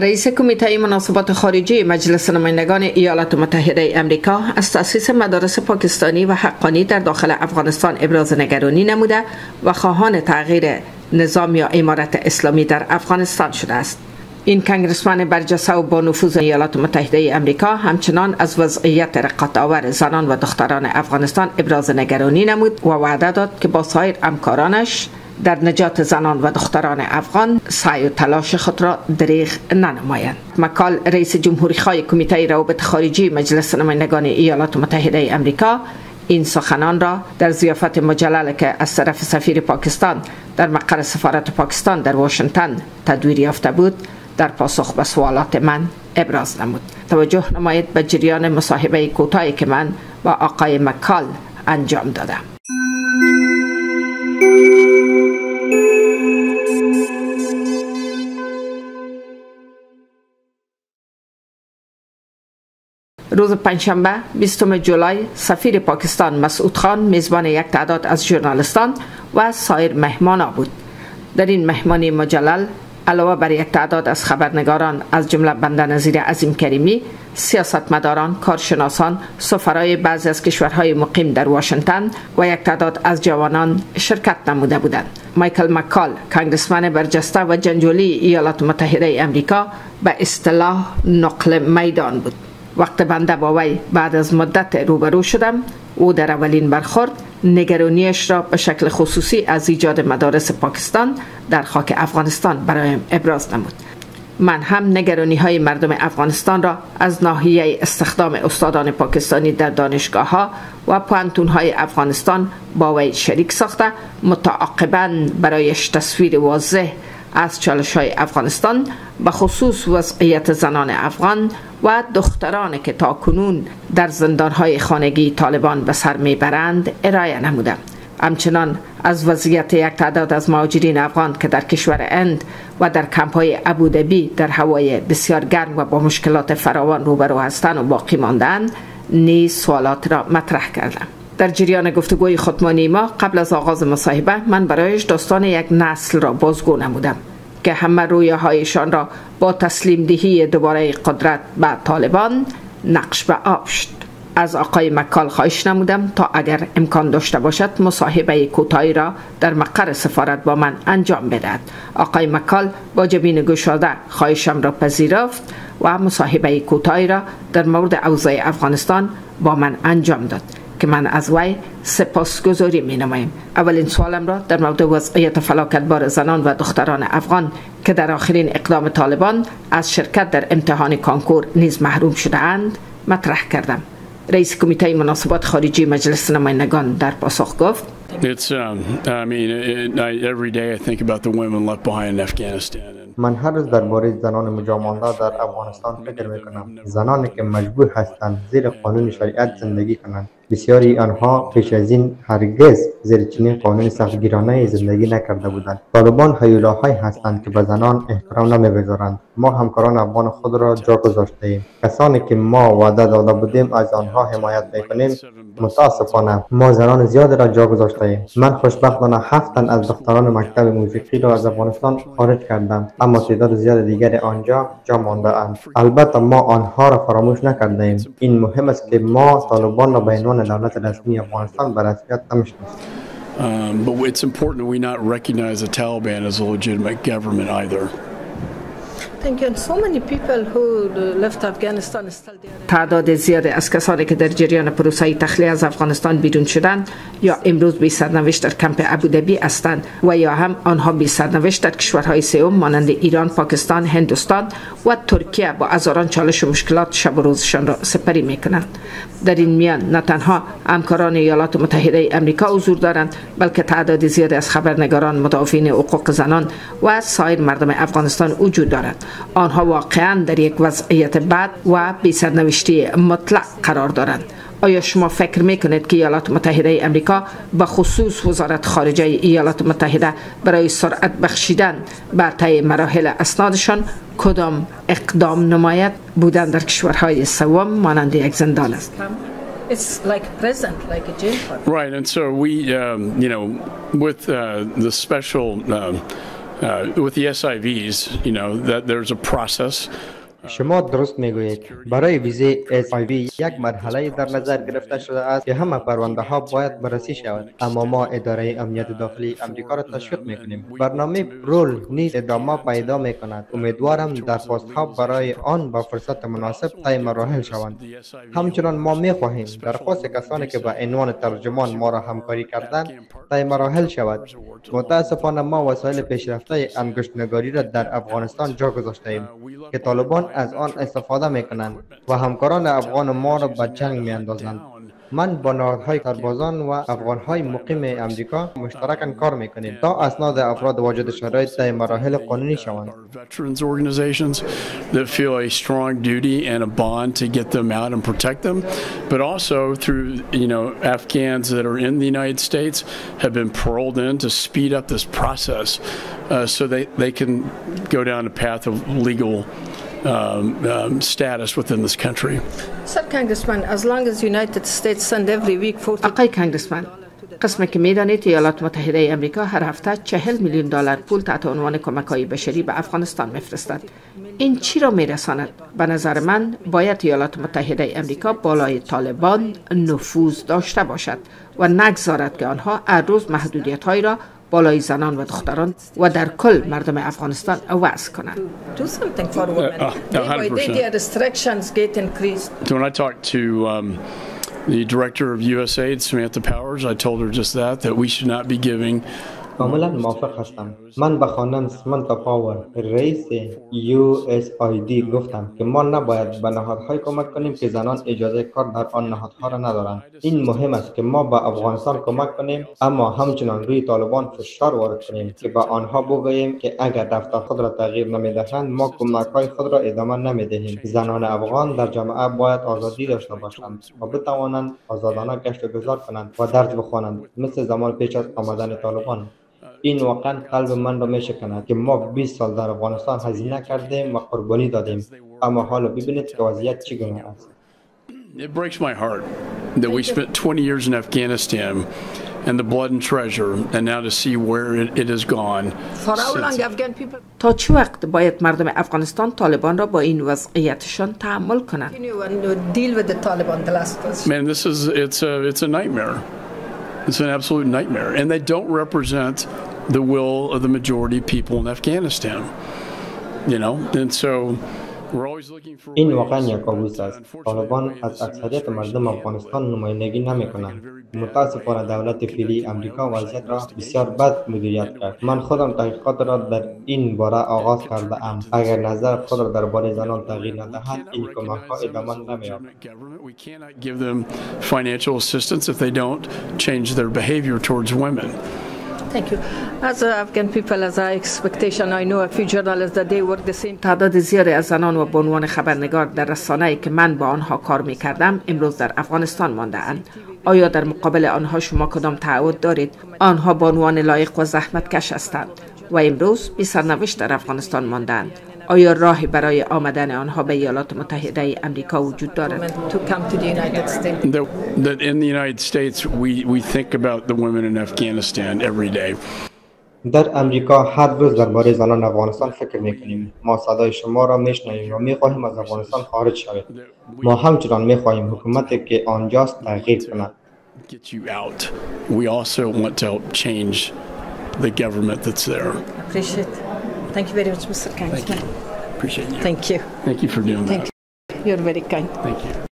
رئیس کمیته مناسبات خارجی مجلس نمایندگان ایالات متحده امریکا از تأسیس مدارس پاکستانی و حقانی در داخل افغانستان ابراز نگرانی نموده و خواهان تغییر نظام یا امارت اسلامی در افغانستان شده است. این کنگرسمن برجسته و با نفوذ ایالات متحده امریکا همچنان از وضعیت رقت آور زنان و دختران افغانستان ابراز نگرانی نمود و وعده داد که با سایر همکارانش در نجات زنان و دختران افغان سعی و تلاش خود را دریغ ننمایند. مکال رئیس جمهوری خواهی کمیته روابط خارجی مجلس نمایندگان ایالات متحده امریکا این سخنان را در زیافت مجلل که از طرف سفیر پاکستان در مقر سفارت پاکستان در واشنگتن تدویر یافته بود در پاسخ به سوالات من ابراز نمود. توجه نماید به جریان مصاحبه کوتاهی که من با آقای مکال انجام دادم. روز پنجشنبه 20 جولای سفیر پاکستان مسعود خان میزبان یک تعداد از ژورنالیستان و سایر مهمان بود. در این مهمانی مجلل علاوه بر یک تعداد از خبرنگاران از جمله بنده نظیر عظیم کریمی سیاستمداران کارشناسان سفرای بعضی از کشورهای مقیم در واشنگتن و یک تعداد از جوانان شرکت نموده بودند. مایکل مکال کنگرسمن برجسته و جنجولی ایالات متحده امریکا به اصطلاح نقل میدان بود. وقت بنده با وی بعد از مدت روبرو شدم. او در اولین برخورد نگرانیش را به شکل خصوصی از ایجاد مدارس پاکستان در خاک افغانستان برایم ابراز نمود. من هم نگرانی های مردم افغانستان را از ناحیه استخدام استادان پاکستانی در دانشگاه ها و پانتون های افغانستان با وی شریک ساخته متعاقبا برایش تصویر واضح از چالش های افغانستان به خصوص وضعیت زنان افغان و دختران که تا کنون در زندان های خانگی طالبان به سر می‌برند ارائه نموده. همچنان از وضعیت یک تعداد از مهاجرین افغان که در کشور اند و در کمپ های ابودبی در هوای بسیار گرم و با مشکلات فراوان روبرو هستند و باقی ماندند نیز سوالات را مطرح کردم در جریان گفتگوی خودمانی ما قبل از آغاز مصاحبه من برایش داستان یک نسل را بازگو نمودم که همه رویه هایشان را با تسلیم دهی دوباره قدرت به طالبان نقش به آب شد. از آقای مکال خواهش نمودم تا اگر امکان داشته باشد مصاحبه کوتاهی را در مقر سفارت با من انجام بدهد. آقای مکال با جبین گشاده خواهشم را پذیرفت و مصاحبه کوتاهی را در مورد اوضاع افغانستان با من انجام داد. که من از وی سپاسگزاری می نمایم اولین سوالم را در مورد وضعیت فلاکتبار زنان و دختران افغان که در آخرین اقدام طالبان از شرکت در امتحان کانکور نیز محروم شده اند مطرح کردم. رئیس کمیته مناسبات خارجی مجلس نمایندگان در پاسخ گفت It's, um, I mean, it, I, every day I think about the women left behind in Afghanistan. من هر روز درباره زنان مجامانده در افغانستان فکر می کنم زنانی که مجبور هستند زیر قانون شریعت زندگی کنند. بسیاری آنها پیش از این هرگز زیر چنین قانون سختگیرانه زندگی نکرده بودند. طالبان هیولاهایی هستند که به زنان احترام نمی‌گذارند. ما همکاران افغان خود را جا گذاشته ایم کسانی که ما وعده داده بودیم از آنها حمایت می‌کنیم. متاسفانه ما زنان زیاد را جا گذاشته ایم من خوشبختانه هفتن از دختران مکتب موسیقی را از افغانستان خارج کردم اما تعداد زیاد دیگر آنجا جا مانده اند البته ما آنها را فراموش نکرده ایم این مهم است که ما طالبان را به عنوان دولت رسمی افغانستان به رسمیت نمی‌شناسیم. Um, but it's important that we not recognize the Taliban as a legitimate government either. تعداد زیاد از کسانی که در جریان پروسه تخلیه از افغانستان بیرون شدند یا امروز بی سرنوشت در کمپ ابودبی هستند و یا هم آنها بی سرنوشت در کشورهای سوم مانند ایران، پاکستان، هندوستان و ترکیه با هزاران چالش و مشکلات شب و روزشان را سپری می کنند. در این میان نه تنها همکاران ایالات متحده امریکا حضور دارند بلکه تعداد زیاد از خبرنگاران مدافعین حقوق زنان و سایر مردم افغانستان وجود دارد آنها واقعا در یک وضعیت بد و بی سرنوشتی مطلق قرار دارند آیا شما فکر می کنید که ایالات متحده امریکا به خصوص وزارت خارجه ایالات متحده برای سرعت بخشیدن بر طی مراحل اسنادشان کدام اقدام نماید بودن در کشورهای سوم مانند یک زندان است It's like prison, like a jail. Right, and so we, um, you know, with uh, the special um, uh, with the SIVs, you know, that there's a process. شما درست می‌گویید. برای ویزه SIV یک مرحله در نظر گرفته شده است که همه پرونده ها باید بررسی شود. اما ما اداره امنیت داخلی امریکا را تشویق می‌کنیم. برنامه رول نیز ادامه پیدا می‌کند. امیدوارم درخواست ها برای آن با فرصت مناسب طی مراحل شوند. همچنان ما می‌خواهیم درخواست کسانی که به عنوان ترجمان ما را همکاری کردند طی مراحل شود. متاسفانه ما وسایل پیشرفته انگشتنگاری را در افغانستان جا گذاشته ایم که طالبان از آن استفاده می کنند و همکاران افغان ما را به جنگ می اندازند من با نهادهای سربازان و افغانهای مقیم امریکا مشترکاً کار میکنیم تا اسناد افراد واجد شرایط در مراحل قانونی شوند veterans organizations that feel a strong duty and a bond to get them out and protect them, but also through you know Afghans that are in the United States have been paroled in to speed up this process, uh, so they they can go down a path of legal. Um, um, status within this country. Sir Congressman, as long as United States send every week 40 آقای کنگرسمن قسم که می‌دانید ایالات متحده امریکا هر هفته چهل میلیون دلار پول تحت عنوان کمک های بشری به افغانستان میفرستد این چی را میرساند به نظر من باید ایالات متحده امریکا بالای طالبان نفوذ داشته باشد و نگذارد که آنها هر روز محدودیت را بالای زنان و دختران و در کل مردم افغانستان وضع کنند do something for women. uh, day by day, 100%. their restrictions get increased. So when I talked to um, the director of USAID, Samantha Powers, I told her just that that we should not be giving کاملا موافق هستم. من به خانم سمنتا پاور رئیس USAID گفتم که ما نباید به نهادهای کمک کنیم که زنان اجازه کار در آن نهادها را ندارند. این مهم است که ما به افغانستان کمک کنیم اما همچنان روی طالبان فشار وارد کنیم که به آنها بگوییم که اگر رفتار خود را تغییر نمی‌دهند ما کمک های خود را ادامه نمی‌دهیم. زنان افغان در جامعه باید آزادی داشته باشند و بتوانند آزادانه گشت و گذار کنند و درس بخوانند مثل زمان پیش از آمدن طالبان. این واقعا قلب من را می شکند که ما 20 سال در افغانستان هزینه کردیم و قربانی دادیم اما حالا ببینید که وضعیت چگونه است It breaks my heart that we spent 20 years in Afghanistan and the blood and treasure, and now to see where it, it has gone. For how since- long Afghan people تا چه وقت باید مردم افغانستان طالبان را با این وضعیتشان تحمل کنند continue and uh, deal with the Taliban? The last question. Man, this is it's a it's a nightmare. It's an absolute nightmare, and they don't represent the will of the majority of people in Afghanistan. You know, and so we're always looking for. این ways- واقعا یک کابوس است طالبان از اکثریت مردم افغانستان نمایندگی نمی کنند متاسفانه دولت فعلی امریکا وضعیت را بسیار بد مدیریت کرد من خودم تحقیقات را در این باره آغاز کرده ام اگر نظر خود را درباره زنان تغییر ندهند این کمک ها ادامه نمییابد Thank you. As uh, Afghan people, as our expectation, I know a few journalists that they work the same تعداد زیادی از زنان و به عنوان خبرنگار در رسانه‌ای که من با آنها کار می کردم امروز در افغانستان مانده اند. آیا در مقابل آنها شما کدام تعهد دارید؟ آنها به عنوان لایق و زحمتکش هستند و امروز بی سرنوشت در افغانستان ماندهاند. آیا راهی برای آمدن آنها به ایالات متحده امریکا وجود دارد؟ در امریکا هر روز درباره زنان افغانستان فکر می‌کنیم ما صدای شما را میشنویم و می‌خواهیم از افغانستان خارج شوید ما همچنان می‌خواهیم حکومتی که آنجاست تغییر کند Get you out. We also want to help change the government that's there. Appreciate. Thank you very much, Mr. Congressman. Appreciate you. Thank you. Thank you for doing Thank that. you. You're very kind. Thank you.